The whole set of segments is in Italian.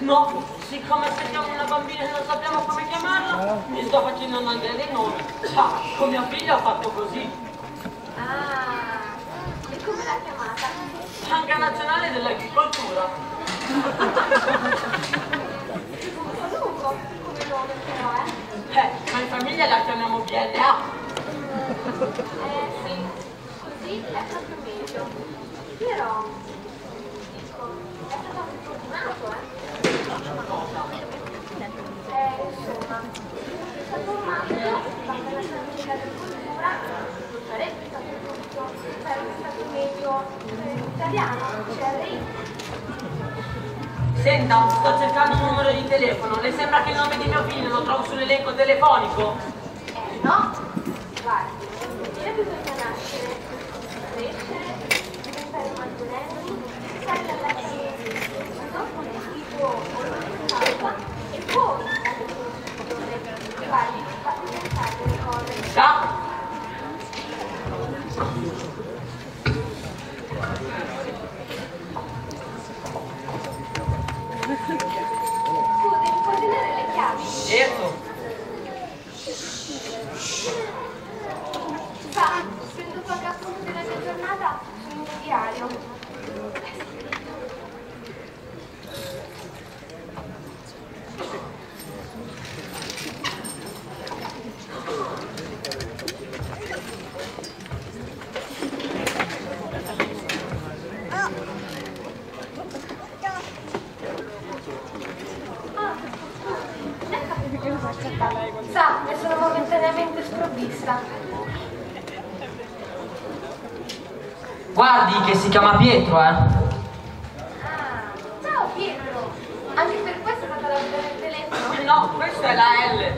No, siccome aspettiamo una bambina e non sappiamo come chiamarla, mi sto facendo andare dei nomi. Ah, con mia figlia ho fatto così. Ah, come l'ha chiamata? Banca Nazionale dell'Agricoltura. Lungo, come nome però, eh? Eh, ma in famiglia la chiamiamo BNA. Eh sì, così è proprio meglio. Però, dico, è stato fortunato, eh? Eh, insomma, è stato un matto, Banca Nazionale dell'Agricoltura, non sarebbe stato giusto, sarebbe stato meglio eh, Senta, sto cercando un numero di telefono. Le sembra che il nome di mio figlio lo trovo sull'elenco telefonico? Sa, ne sono momentaneamente sprovvista. Guardi che si chiama Pietro, eh. Ah, ciao Pietro! Anche per questo è stata la guida del telefono? No, questa è la L.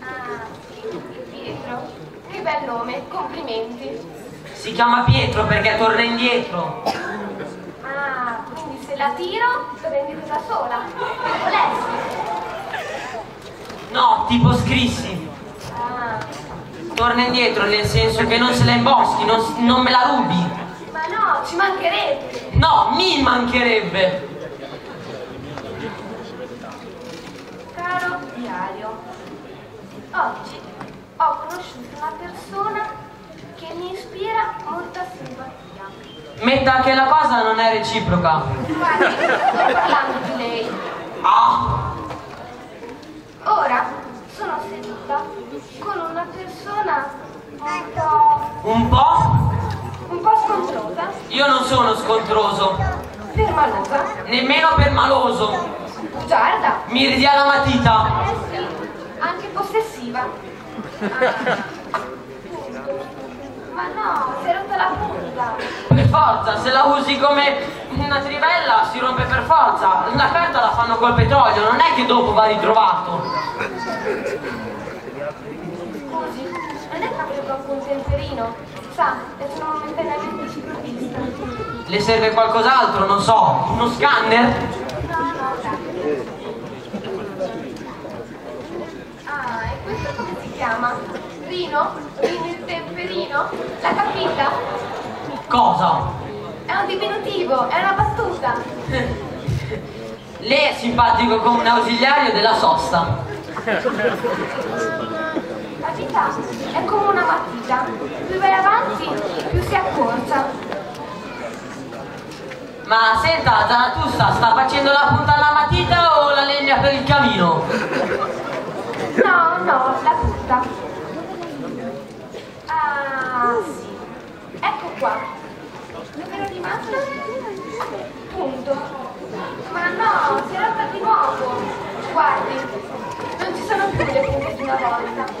Ah, Pietro. Che bel nome, complimenti. Si chiama Pietro perché torna indietro. Ah, quindi se la tiro, prendete da sola. Volessi. Tipo scrissi. Torna indietro nel senso che non se la imboschi, non, non me la rubi. ma no, ci mancherebbe. No, mi mancherebbe. Caro diario, oggi ho conosciuto una persona che mi ispira molta simpatia. Metta che la cosa non è reciproca. Non sto parlando di lei. Ah, Ora sono seduta con una persona un po', un po'? un po' scontrosa, Io non sono scontroso, permalosa, nemmeno per maloso. bugiarda, Mi ridia la matita. eh sì, anche possessiva. Ah, Ma no, si è rotta la punta. Per forza, se la usi come una trivella si rompe per forza. La carta la fanno col petrolio, non è che dopo va ritrovato. Scusi, non è proprio troppo un temperino? Sa, ne sono momentaneamente sprovvista. Le serve qualcos'altro, non so, uno scanner? No, no, grazie. Ah, e questo come si chiama? Rino? Rino il temperino? L'ha capita? Cosa? È un diminutivo, è una battuta. Lei è simpatico come un ausiliario della sosta. La vita è come una partita, più vai avanti, più si accorcia. Ma senta, Zanatussa, sta facendo la punta alla matita o la legna per il camino? No, no, la punta. Ah, sì. Ecco qua. Non era rimasta? Punto. Ma no, si è rotta di nuovo. Guardi, non ci sono più le punte di una volta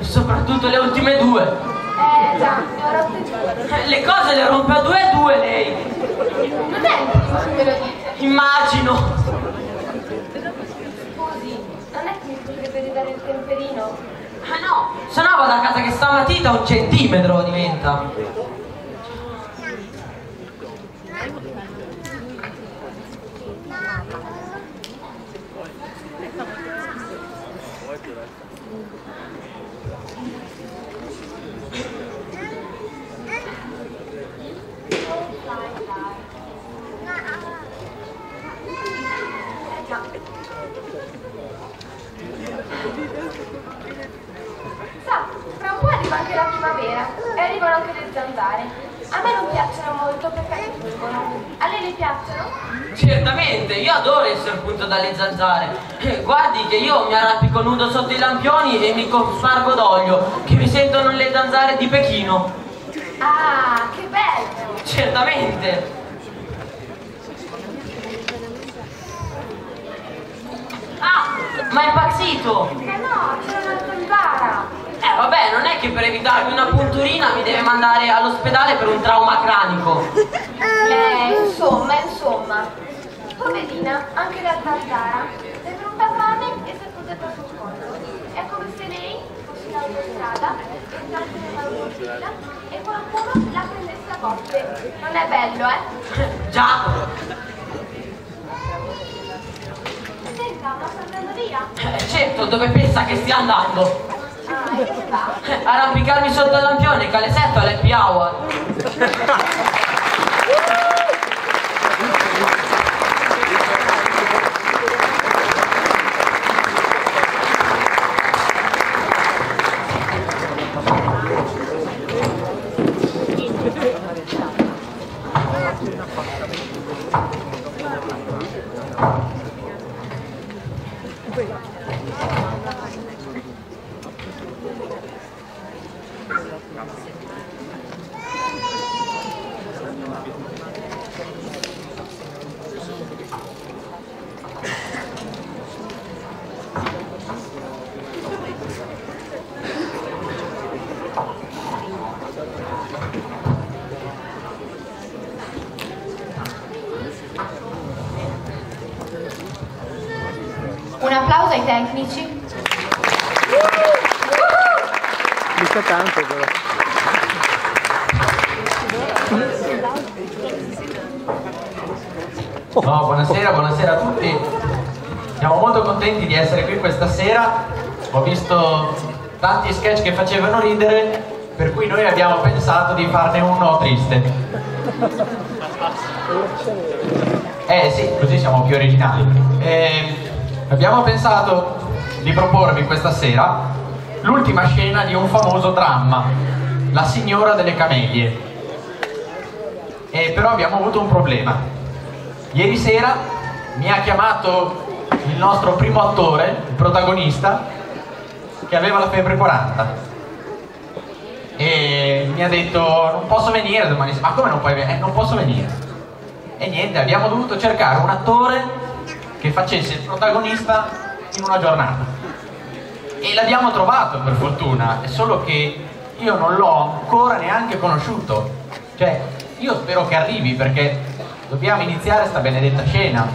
soprattutto le ultime due. Eh già, ne ho rotte due. Eh, Le cose le rompe a due e due lei. Non è il primo che me lo dice. Immagino. Scusi, non è che mi potrebbe ridare il temperino? Ah no, se no vado a casa che sta matita un centimetro diventa. Sa, fra un po' arriva anche la primavera e arrivano anche le zanzare. A me non piacciono molto perché fungono. A lei le piacciono? Certamente, io adoro essere punto dalle zanzare. Guardi che io mi arrampico nudo sotto i lampioni e mi cospargo d'olio, che mi sentono le zanzare di Pechino. Ah, che bello! Certamente. Ma è impazzito! Eh no, c'è una zanzara! Eh vabbè, non è che per evitarmi una punturina mi deve mandare all'ospedale per un trauma cranico. Eh, insomma, insomma. Poverina, anche la zanzara. È venuta fame e si è posata sul collo. È come se lei fosse in autostrada, entrasse nell'automobile e qualcuno la prendesse a botte. Non è bello, eh? Già, Senta, ma sta andando via? eh, certo, dove pensa che stia andando? Ah, Arrampicarmi sotto il lampione, che alle 7 all'happy hour. tecnici. Mica tanto però. No, buonasera, buonasera a tutti. Siamo molto contenti di essere qui questa sera. Ho visto tanti sketch che facevano ridere, per cui noi abbiamo pensato di farne uno triste. Eh sì, così siamo più originali. Eh, abbiamo pensato di proporvi questa sera l'ultima scena di un famoso dramma, La signora delle camelie. Eh, però abbiamo avuto un problema. Ieri sera mi ha chiamato il nostro primo attore, il protagonista, che aveva la febbre 40. E mi ha detto non posso venire domani. Ma come non puoi venire? Eh, non posso venire. E niente, abbiamo dovuto cercare un attore che facesse il protagonista in una giornata. E l'abbiamo trovato per fortuna, è solo che io non l'ho ancora neanche conosciuto. Cioè, io spero che arrivi perché dobbiamo iniziare sta benedetta scena.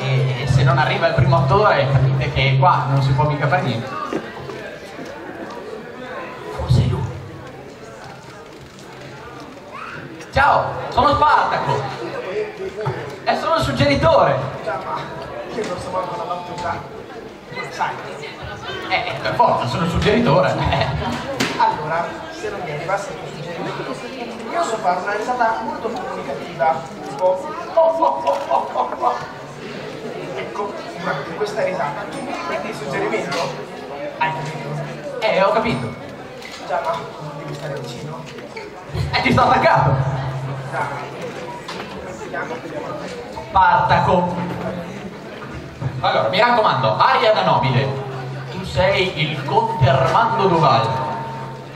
E, e se non arriva il primo attore, capite che qua non si può mica fare niente. Forse è lui. Ciao, sono Spartaco. E sono il suggeritore. Io non so manco la battuta. Sai, Eh, eh, per forza, sono il suggeritore. Eh. allora, se non mi arrivasse il suggerimento, io so fare una risata molto comunicativa, tipo oh oh oh oh oh oh. Ecco, durante questa risata, tu mi prendi il suggerimento? Hai capito? Eh, ho capito. Già, ma devi stare vicino. E ti sto attaccato. Dai. Spartaco. Allora, mi raccomando, aria da nobile. Tu sei il conte Armando Duval.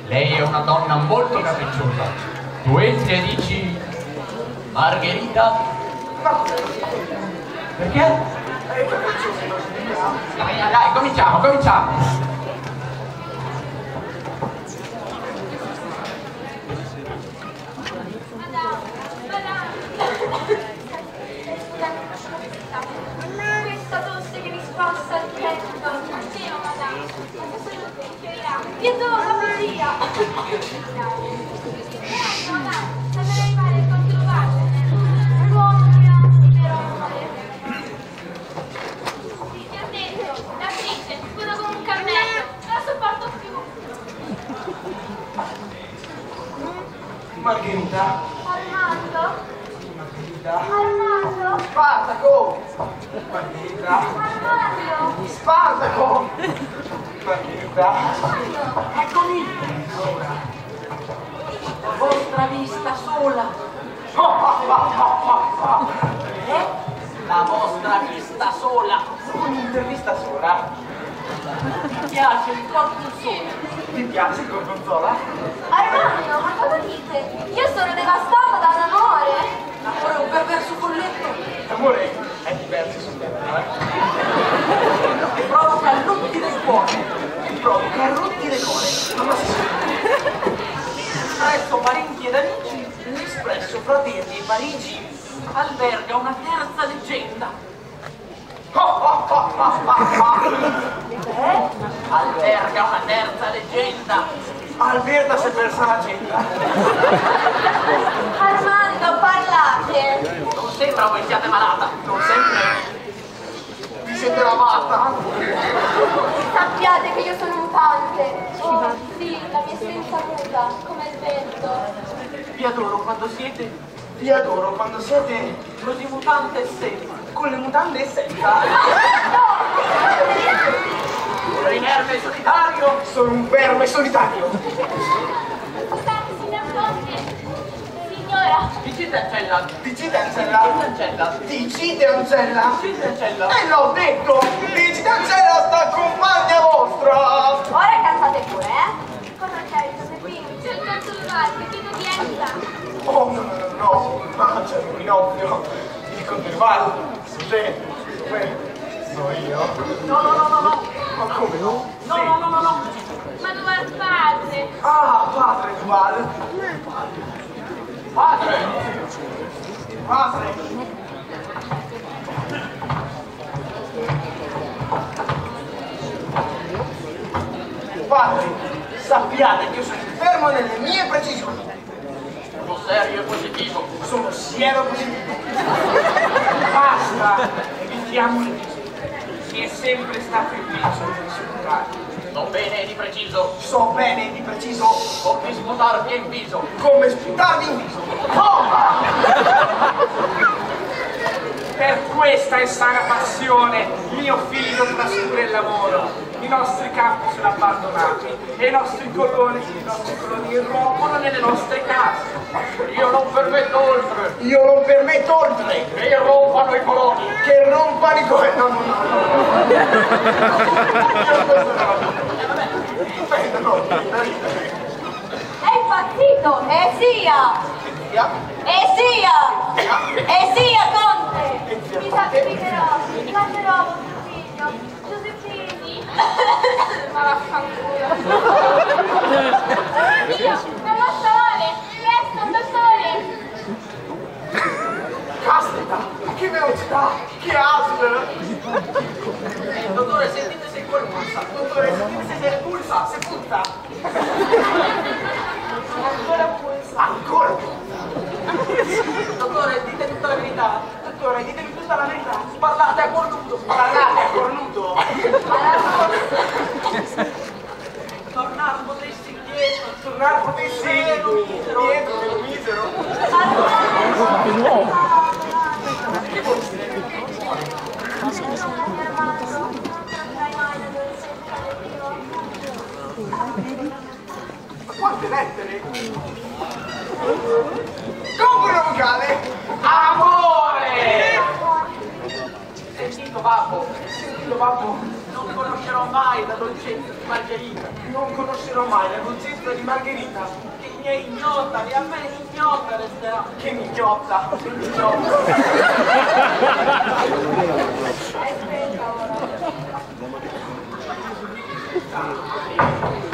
Lei è una donna molto capricciosa. Tu entri e dici Margherita. Ma Perché? Dai, dai, cominciamo, cominciamo. Margherita! Eccomi! La vostra vista sola! Eh? La vostra vista sola! Un'intervista sola? Mi piace il corpo solo! Ti piace il gorgonzola? Armando, ma cosa dite? Io sono devastata da un amore. L'amore è un perverso folletto Amore, è diverso sul tempo, eh? che provoca lutti del cuore! Provoca rotti le core. Presso parenti ed amici Espresso fratelli e Parigi. alberga una terza leggenda. Eh? Alberga una terza leggenda. Alberta si è persa l'agenda. Armando, parlate. Non sembra voi siate malata. Non sempre. Vi siete lavata? Sappiate che io sono mutante. Oh, sì, la mia essenza muta, come il vento. Vi adoro quando siete Vi adoro quando siete così mutante e senza. con le mutande e senza. Un inerme solitario. Sono un verme solitario. Signora, Dicite Ancella. Dicite Ancella. Ancella. Dicite Ancella. Dicite Ancella. E l'ho detto. Dicite Ancella sta compagna vostra. ora cantate pure, eh? Cosa c'è, Giuseppino? C'è il canto che ti entra. Oh no no no no. Ma c'è un Pinocchio. Il conte Val. Sì. Beh, so io. No, no, no, no, no. Ma come no? No, no, no, no, no. Ma dove è il padre? Ah, padre Duval. Padre. Padre. Padre, sappiate che io sono fermo nelle mie precisioni. Sono serio e positivo. Sono siero positivo. Basta, evitiamo il viso. Si è sempre stato il viso sputare. So bene di preciso. So bene di preciso Come sputarvi in viso. come sputarmi in viso. Per questa è sana passione, mio figlio trascura il lavoro. I nostri campi sono abbandonati e i nostri coloni, i nostri coloni irrompono nelle nostre case. Io non permetto oltre. Io non permetto oltre Che irrompano i coloni. che rompano i coglioni. No, no, no, no. Io questo no. Eh, no, È impazzito! E sia! E sia! E sia, Conte! Mi sacrificherò, manderò vostro figlio, Giuseppini. Ma vaffanculo. Io, un dottore! Presto, un dottore! Caspita, che velocità, che asino. Eh, dottore, sentite se quel pulsa. Dottore, se pulsa, se punta. Ancora pulsa. Ancora. Dottore, dite tutta la verità. Dottore, ditemi tutta la verità. Parlate a cuor nudo. Parlate a cornuto. Tornare potessi indietro. Tornare potessi Vero misero. dietro, Quante lettere? Compro vocale. Amore! Sentito babbo, Sentito babbo, non conoscerò mai la dolcezza di Margherita. non conoscerò mai la dolcezza di Margherita. Che mi è ignota e a me ignota resterà. Che mi ghiotta, che mi ghiotta.